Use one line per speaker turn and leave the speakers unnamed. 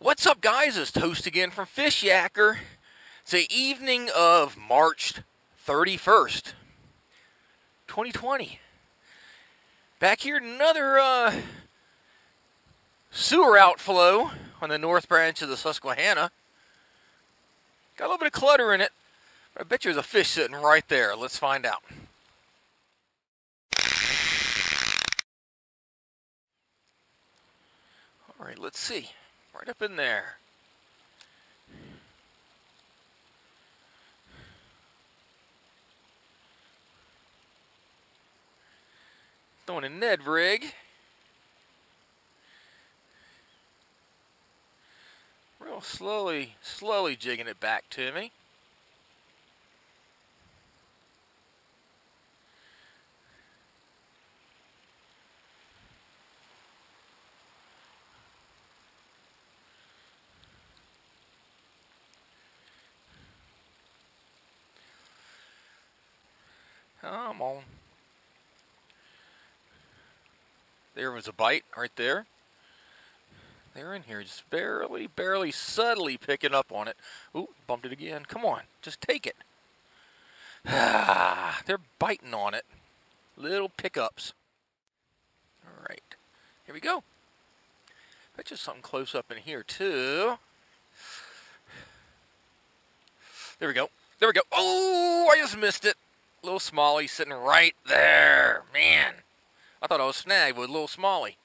What's up, guys? It's Toast again from Fish Yacker. It's the evening of March 31st, 2020. Back here, another uh, sewer outflow on the north branch of the Susquehanna. Got a little bit of clutter in it. I bet you there's a fish sitting right there. Let's find out. All right, let's see. Right up in there. Throwing a Ned rig. Real slowly, slowly jigging it back to me. Come on. There was a bite right there. They're in here, just barely, barely, subtly picking up on it. Ooh, bumped it again. Come on, just take it. Ah, they're biting on it. Little pickups. All right, here we go. Bet you something close up in here too. There we go. There we go. Oh, I just missed it. Little Smalley sitting right there. Man, I thought I was snagged with little Smalley.